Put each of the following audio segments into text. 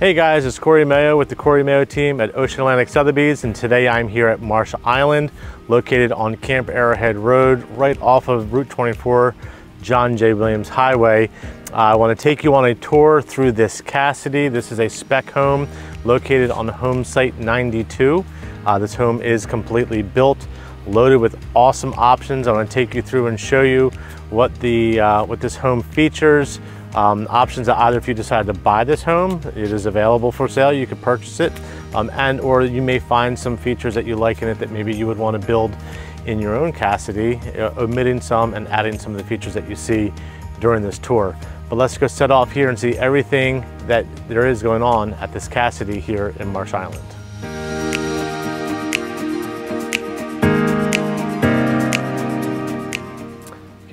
Hey guys, it's Cory Mayo with the Cory Mayo team at Ocean Atlantic Sotheby's and today I'm here at Marsh Island located on Camp Arrowhead Road right off of Route 24 John J. Williams Highway. Uh, I want to take you on a tour through this Cassidy. This is a spec home located on home site 92. Uh, this home is completely built, loaded with awesome options. I want to take you through and show you what the uh, what this home features, um, options that either if you decide to buy this home, it is available for sale, you can purchase it, um, and or you may find some features that you like in it that maybe you would want to build in your own Cassidy, uh, omitting some and adding some of the features that you see during this tour. But let's go set off here and see everything that there is going on at this Cassidy here in Marsh Island.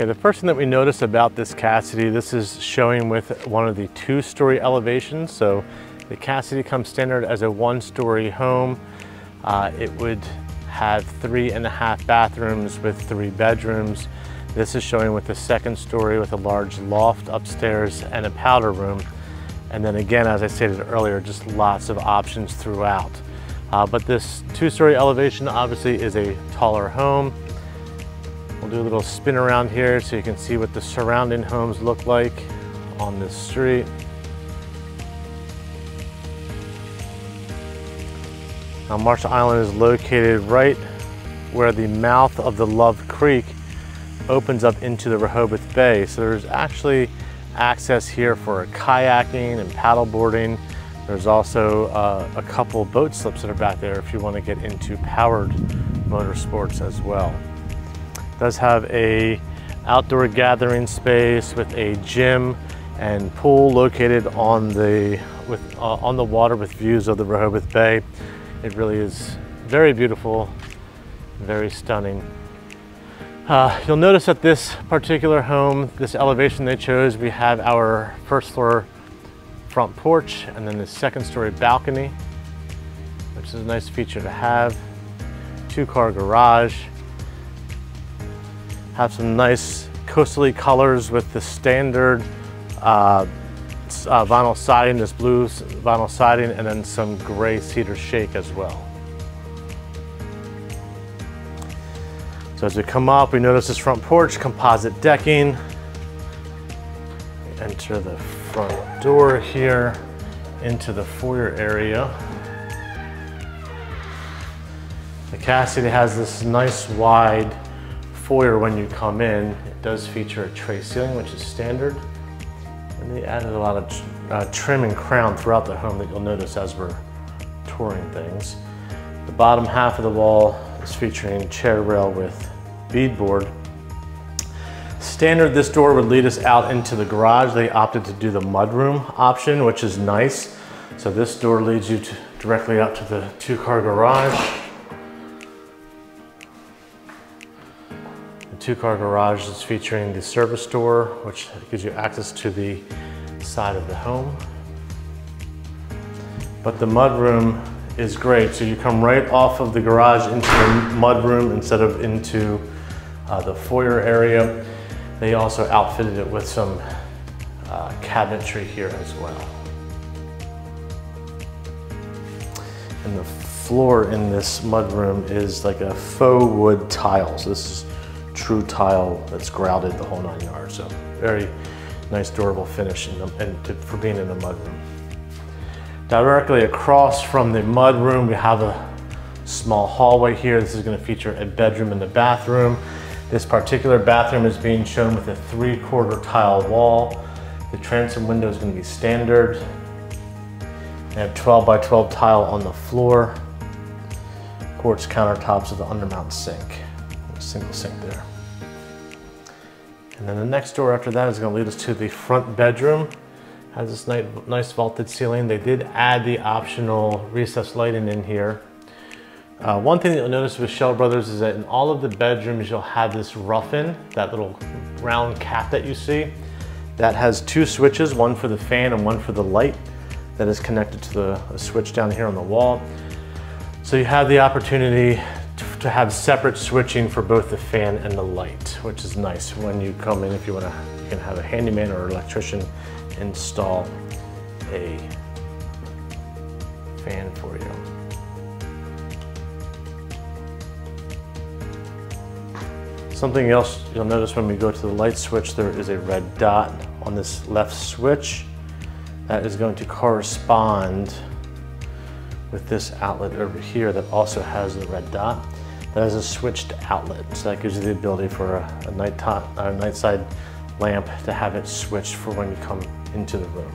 Okay, the first thing that we notice about this Cassidy, this is showing with one of the two-story elevations. So the Cassidy comes standard as a one-story home. Uh, it would have three and a half bathrooms with three bedrooms. This is showing with the second story with a large loft upstairs and a powder room. And then again, as I stated earlier, just lots of options throughout. Uh, but this two-story elevation obviously is a taller home. We'll do a little spin around here so you can see what the surrounding homes look like on this street. Now Marsh Island is located right where the mouth of the Love Creek opens up into the Rehoboth Bay. So there's actually access here for kayaking and paddleboarding. There's also uh, a couple boat slips that are back there if you want to get into powered motorsports as well does have a outdoor gathering space with a gym and pool located on the with uh, on the water with views of the Rehoboth Bay. It really is very beautiful, very stunning. Uh, you'll notice that this particular home, this elevation they chose, we have our first floor front porch and then the second story balcony, which is a nice feature to have. Two car garage, have some nice coastally colors with the standard uh, uh, vinyl siding, this blue vinyl siding, and then some gray cedar shake as well. So as we come up, we notice this front porch, composite decking. Enter the front door here into the foyer area. The Cassidy has this nice wide foyer when you come in, it does feature a tray ceiling, which is standard. And they added a lot of uh, trim and crown throughout the home that you'll notice as we're touring things. The bottom half of the wall is featuring chair rail with beadboard. Standard, this door would lead us out into the garage. They opted to do the mudroom option, which is nice. So this door leads you to, directly out to the two car garage. Two-car garage is featuring the service door, which gives you access to the side of the home. But the mudroom is great. So you come right off of the garage into the mudroom instead of into uh, the foyer area. They also outfitted it with some uh, cabinetry here as well. And the floor in this mudroom is like a faux wood tile. So this is true tile that's grouted the whole nine yards. So very nice durable finish the, and to, for being in the mud room. Directly across from the mud room, we have a small hallway here. This is gonna feature a bedroom and a bathroom. This particular bathroom is being shown with a three quarter tile wall. The transom window is gonna be standard. They have 12 by 12 tile on the floor. Quartz countertops with the undermount sink. Single sink there. And then the next door after that is gonna lead us to the front bedroom. Has this nice, nice vaulted ceiling. They did add the optional recessed lighting in here. Uh, one thing that you'll notice with Schell Brothers is that in all of the bedrooms, you'll have this rough-in, that little round cap that you see. That has two switches, one for the fan and one for the light that is connected to the switch down here on the wall. So you have the opportunity to have separate switching for both the fan and the light, which is nice when you come in if you want to, you can have a handyman or electrician install a fan for you. Something else you'll notice when we go to the light switch, there is a red dot on this left switch. That is going to correspond with this outlet over here that also has the red dot. That is a switched outlet, so that gives you the ability for a, a night, top, a night side lamp to have it switched for when you come into the room.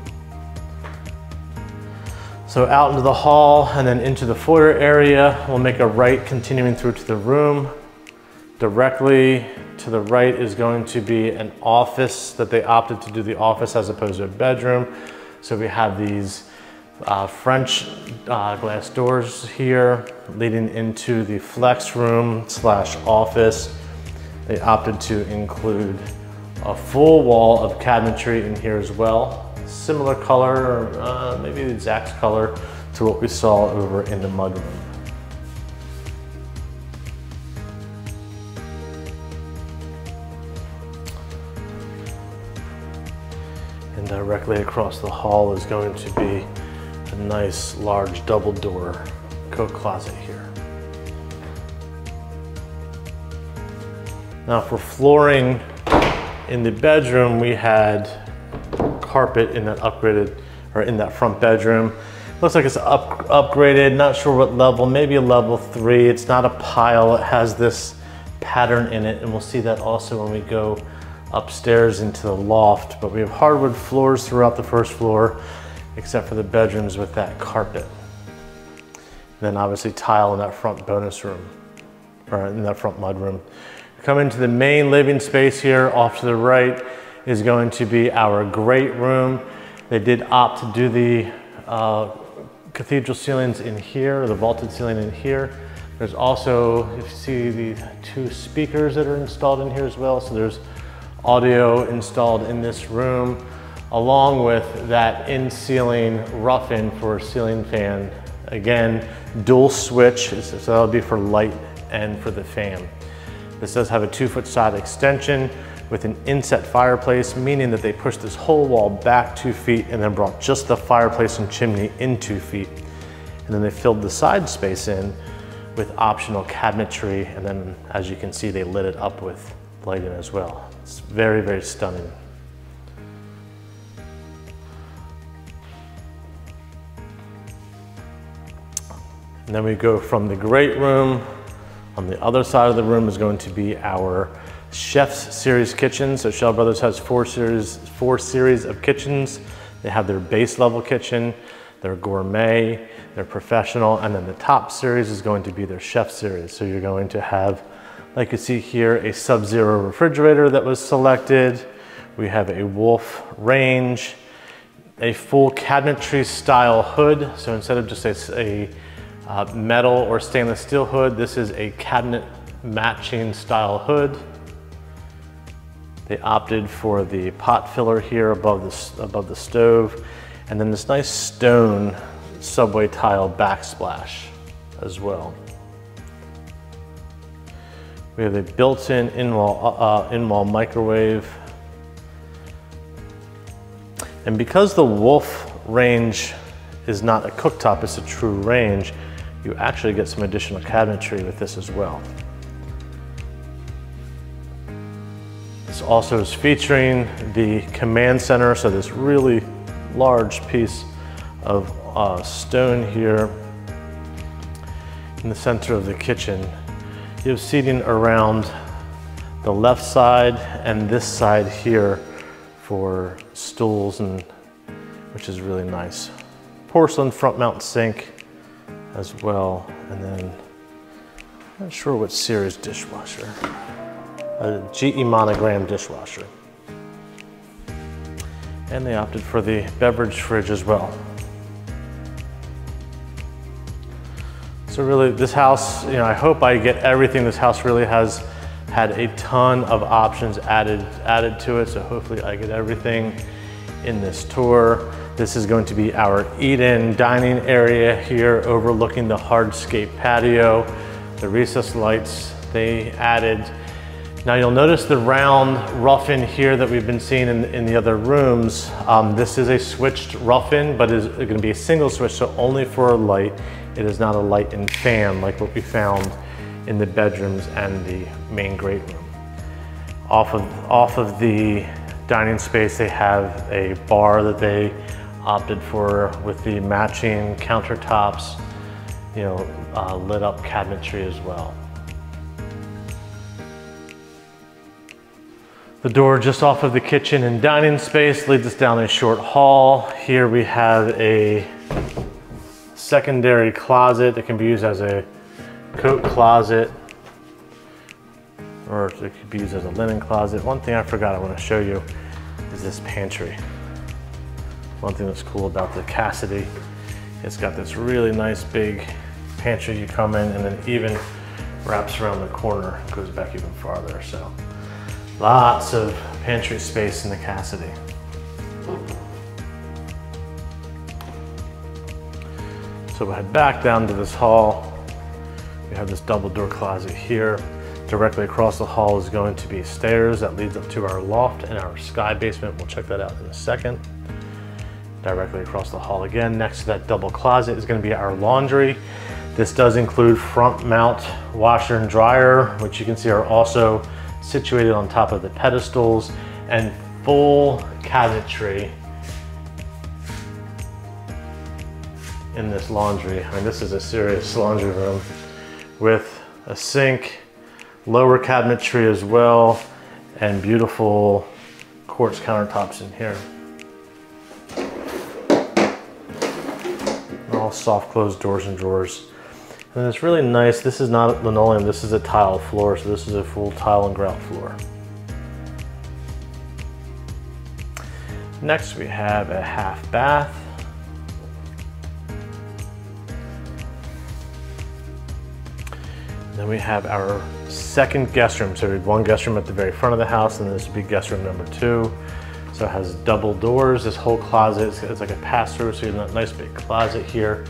So out into the hall and then into the foyer area, we'll make a right continuing through to the room. Directly to the right is going to be an office that they opted to do the office as opposed to a bedroom. So we have these uh, French uh, glass doors here leading into the flex room slash office. They opted to include a full wall of cabinetry in here as well. Similar color, uh, maybe the exact color to what we saw over in the mudroom. And directly across the hall is going to be a nice large double door coat closet here. Now for flooring in the bedroom, we had carpet in that upgraded, or in that front bedroom. Looks like it's up, upgraded, not sure what level, maybe a level three. It's not a pile, it has this pattern in it, and we'll see that also when we go upstairs into the loft. But we have hardwood floors throughout the first floor, except for the bedrooms with that carpet. And then obviously tile in that front bonus room, or in that front mud room. Come into the main living space here, off to the right is going to be our great room. They did opt to do the uh, cathedral ceilings in here, the vaulted ceiling in here. There's also, you see the two speakers that are installed in here as well. So there's audio installed in this room, along with that in-ceiling rough-in for ceiling fan. Again, dual switch, so that'll be for light and for the fan. This does have a two foot side extension with an inset fireplace, meaning that they pushed this whole wall back two feet and then brought just the fireplace and chimney in two feet. And then they filled the side space in with optional cabinetry. And then as you can see, they lit it up with lighting as well. It's very, very stunning. And then we go from the great room. On the other side of the room is going to be our Chef's Series kitchen. So Schell Brothers has four series, four series of kitchens. They have their base level kitchen, their gourmet, their professional, and then the top series is going to be their chef series. So you're going to have, like you see here, a Sub-Zero refrigerator that was selected. We have a Wolf range, a full cabinetry style hood. So instead of just a, a uh, metal or stainless steel hood, this is a cabinet matching style hood. They opted for the pot filler here above the, above the stove, and then this nice stone subway tile backsplash as well. We have a built-in in-wall uh, in-wall microwave. And because the Wolf range is not a cooktop, it's a true range, you actually get some additional cabinetry with this as well. This also is featuring the command center, so this really large piece of uh, stone here in the center of the kitchen. You have seating around the left side and this side here for stools and which is really nice. Porcelain front mount sink as well. And then, not sure what series dishwasher a GE monogram dishwasher. And they opted for the beverage fridge as well. So really this house, you know, I hope I get everything. This house really has had a ton of options added, added to it. So hopefully I get everything in this tour. This is going to be our eat-in dining area here overlooking the hardscape patio. The recessed lights, they added Now you'll notice the round rough-in here that we've been seeing in, in the other rooms. Um, this is a switched rough-in, but is gonna be a single switch, so only for a light. It is not a light and fan like what we found in the bedrooms and the main great room. Off of, off of the dining space, they have a bar that they opted for with the matching countertops, you know, uh, lit up cabinetry as well. The door just off of the kitchen and dining space leads us down a short hall. Here we have a secondary closet that can be used as a coat closet or it could be used as a linen closet. One thing I forgot I want to show you is this pantry. One thing that's cool about the Cassidy, it's got this really nice big pantry you come in and then even wraps around the corner, goes back even farther. So lots of pantry space in the Cassidy. So we head back down to this hall. We have this double door closet here. Directly across the hall is going to be stairs that leads up to our loft and our sky basement. We'll check that out in a second. Directly across the hall again, next to that double closet is gonna be our laundry. This does include front mount washer and dryer, which you can see are also situated on top of the pedestals and full cabinetry in this laundry. I mean, this is a serious laundry room with a sink, lower cabinetry as well, and beautiful quartz countertops in here. All soft closed doors and drawers. And it's really nice, this is not linoleum, this is a tile floor, so this is a full tile and grout floor. Next we have a half bath. Then we have our second guest room. So we have one guest room at the very front of the house and this would be guest room number two. So it has double doors, this whole closet, it's like a pass through, so you have a nice big closet here.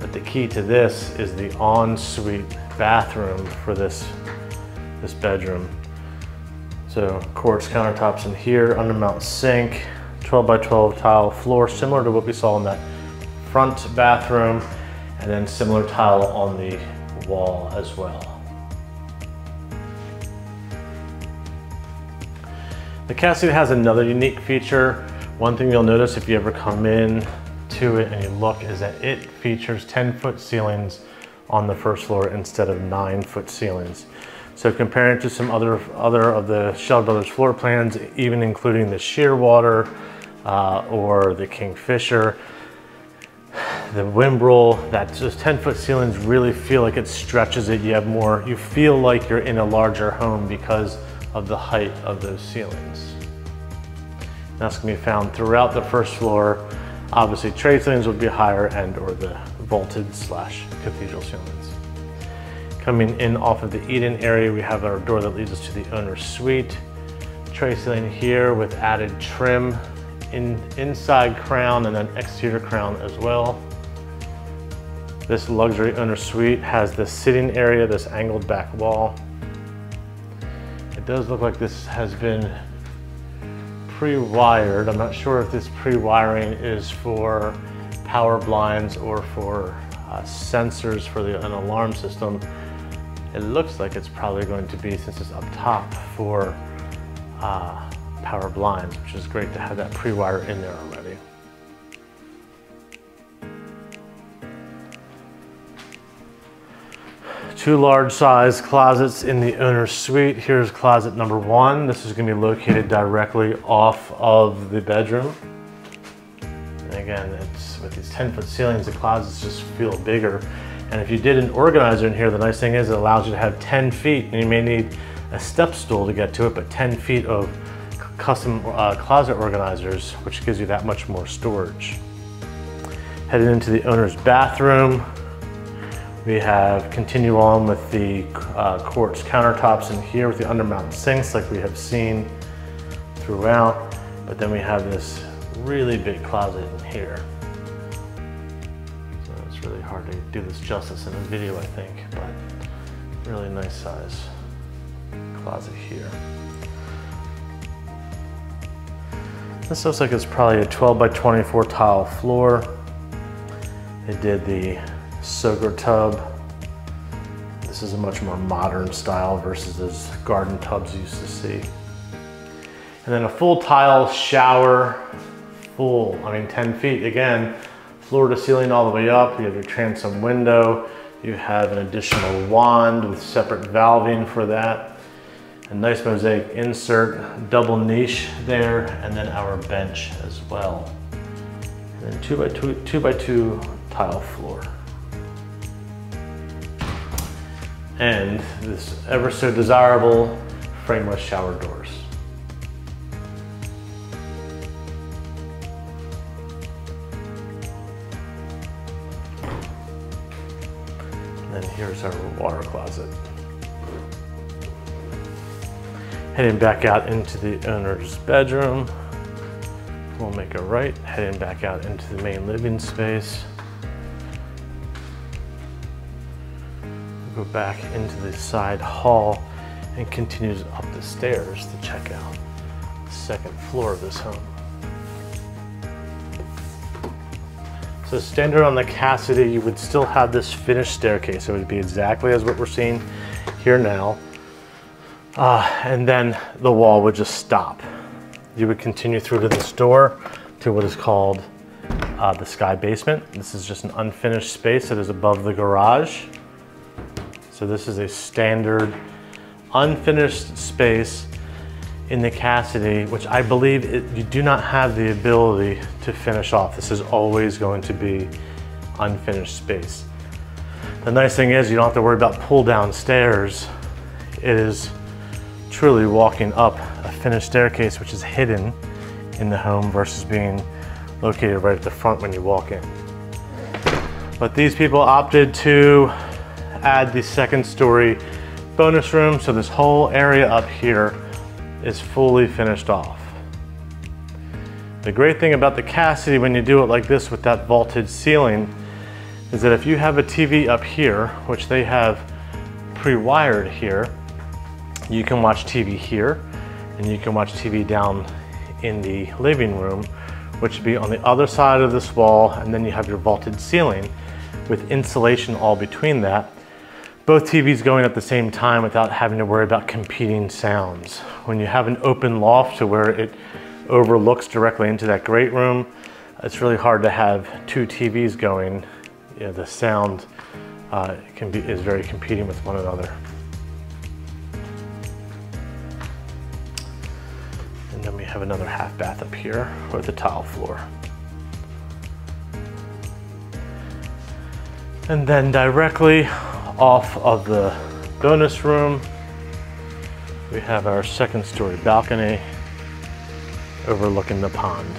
But the key to this is the ensuite bathroom for this, this bedroom. So quartz countertops in here, undermount sink, 12 by 12 tile floor, similar to what we saw in that front bathroom, and then similar tile on the wall as well. The Cassidy has another unique feature. One thing you'll notice if you ever come in to it and you look is that it features 10 foot ceilings on the first floor instead of nine foot ceilings. So comparing to some other, other of the Schell Brothers floor plans, even including the Shearwater uh, or the Kingfisher, the Whimbrel, that those 10 foot ceilings really feel like it stretches it. You have more, you feel like you're in a larger home because of the height of those ceilings. That's gonna be found throughout the first floor. Obviously tray ceilings would be higher and or the vaulted slash cathedral ceilings. Coming in off of the Eden area, we have our door that leads us to the owner's suite. Tray ceiling here with added trim in, inside crown and then exterior crown as well. This luxury owner suite has this sitting area, this angled back wall. Does look like this has been pre-wired. I'm not sure if this pre-wiring is for power blinds or for uh, sensors for the, an alarm system. It looks like it's probably going to be, since it's up top, for uh, power blinds, which is great to have that pre-wire in there already. Two large size closets in the owner's suite. Here's closet number one. This is gonna be located directly off of the bedroom. And again, it's with these 10 foot ceilings, the closets just feel bigger. And if you did an organizer in here, the nice thing is it allows you to have 10 feet and you may need a step stool to get to it, but 10 feet of custom uh, closet organizers, which gives you that much more storage. Headed into the owner's bathroom, we have continue on with the uh, quartz countertops in here with the undermount sinks like we have seen throughout. But then we have this really big closet in here. So it's really hard to do this justice in a video, I think, but really nice size. closet here. This looks like it's probably a 12 by 24 tile floor. They did the soaker tub. This is a much more modern style versus those garden tubs you used to see. And then a full tile shower, full, I mean 10 feet again, floor to ceiling all the way up. You have your transom window. You have an additional wand with separate valving for that. A nice mosaic insert, double niche there, and then our bench as well. And then two by two, two by two tile floor. And this ever so desirable frameless shower doors. And then here's our water closet. Heading back out into the owner's bedroom. We'll make a right, heading back out into the main living space. Go back into the side hall and continues up the stairs to check out the second floor of this home. So standard on the Cassidy, you would still have this finished staircase. It would be exactly as what we're seeing here now. Uh, and then the wall would just stop. You would continue through to this door to what is called uh, the sky basement. This is just an unfinished space that is above the garage. So this is a standard unfinished space in the Cassidy, which I believe it, you do not have the ability to finish off. This is always going to be unfinished space. The nice thing is you don't have to worry about pull down stairs. It is truly walking up a finished staircase, which is hidden in the home versus being located right at the front when you walk in. But these people opted to add the second story bonus room. So this whole area up here is fully finished off. The great thing about the Cassidy when you do it like this with that vaulted ceiling is that if you have a TV up here, which they have pre-wired here, you can watch TV here and you can watch TV down in the living room, which would be on the other side of this wall, and then you have your vaulted ceiling with insulation all between that both TVs going at the same time without having to worry about competing sounds. When you have an open loft to where it overlooks directly into that great room, it's really hard to have two TVs going. You know, the sound uh, can be, is very competing with one another. And then we have another half bath up here with a tile floor. And then directly off of the bonus room, we have our second story balcony overlooking the pond.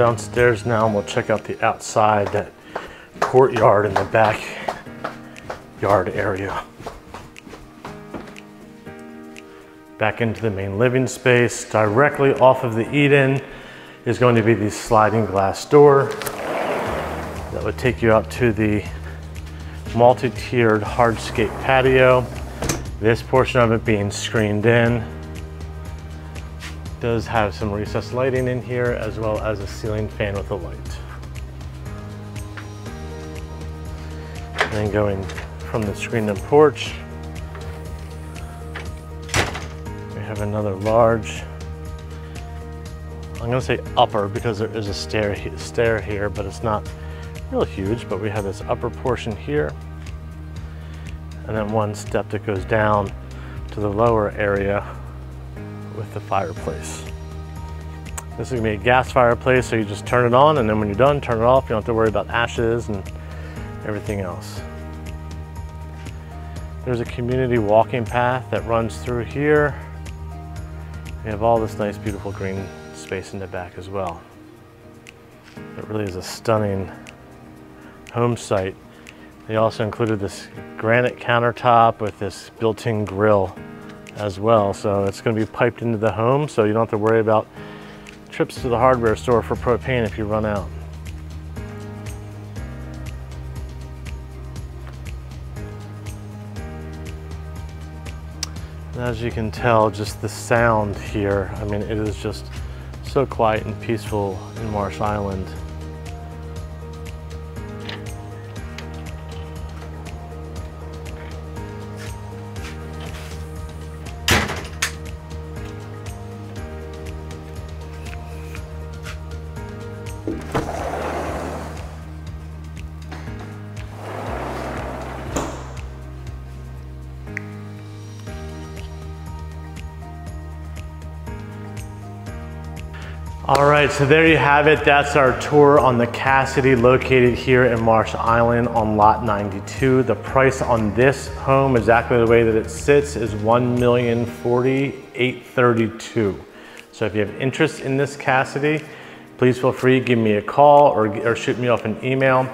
Downstairs now and we'll check out the outside, that courtyard in the back yard area. Back into the main living space, directly off of the Eden is going to be the sliding glass door that would take you out to the multi-tiered hardscape patio. This portion of it being screened in does have some recessed lighting in here as well as a ceiling fan with a light. And then going from the screen to porch, we have another large, I'm gonna say upper because there is a stair, stair here, but it's not real huge, but we have this upper portion here, and then one step that goes down to the lower area with the fireplace. This is gonna be a gas fireplace, so you just turn it on and then when you're done, turn it off. You don't have to worry about ashes and everything else. There's a community walking path that runs through here. We have all this nice, beautiful green space in the back as well. It really is a stunning home site. They also included this granite countertop with this built-in grill as well. So it's gonna be piped into the home so you don't have to worry about trips to the hardware store for propane if you run out. And as you can tell, just the sound here, I mean, it is just so quiet and peaceful in Marsh Island. All right, so there you have it. That's our tour on the Cassidy located here in Marsh Island on lot 92. The price on this home, exactly the way that it sits, is $1,040,832. So if you have interest in this Cassidy, please feel free, to give me a call or, or shoot me off an email.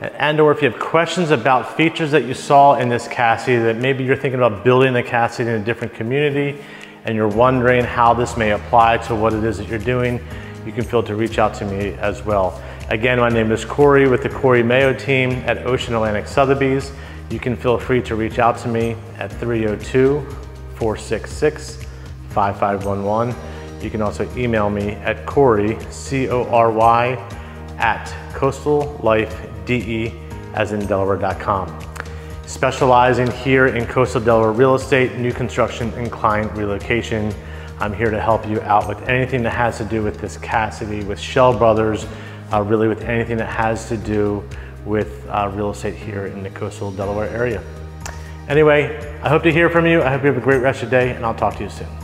And or if you have questions about features that you saw in this Cassidy that maybe you're thinking about building the Cassidy in a different community and you're wondering how this may apply to what it is that you're doing, you can feel to reach out to me as well. Again, my name is Cory with the Cory Mayo team at Ocean Atlantic Sotheby's. You can feel free to reach out to me at 302-466-5511. You can also email me at Cory, C-O-R-Y, at coastallifede as in Delaware.com. Specializing here in coastal Delaware real estate, new construction and client relocation. I'm here to help you out with anything that has to do with this Cassidy, with Schell Brothers, uh, really with anything that has to do with uh, real estate here in the coastal Delaware area. Anyway, I hope to hear from you. I hope you have a great rest of your day and I'll talk to you soon.